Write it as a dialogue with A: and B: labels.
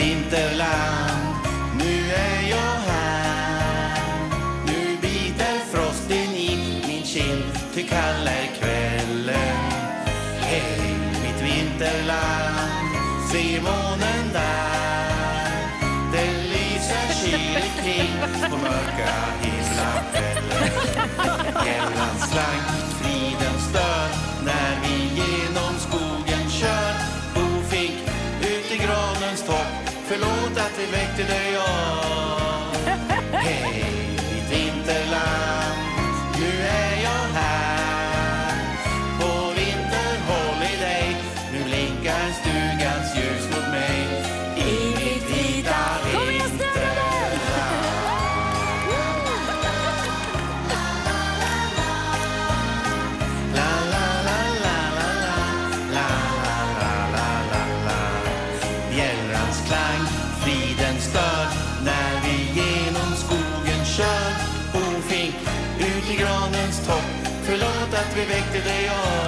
A: vinterland. Nu är jag här. Nu biter frosten i min kind, ty kall är kvällen. Hej, mitt vinterland, se månen där. Den lyser kyligt kring på mörka himlakvällen. Gällans slank friden stör när vi genom skogen kör. Bofink, ut i granens topp, förlåt att vi väckte dig av. friden stör när vi genom skogen kör. Bofink, ut i granens topp, förlåt att vi väckte dig av.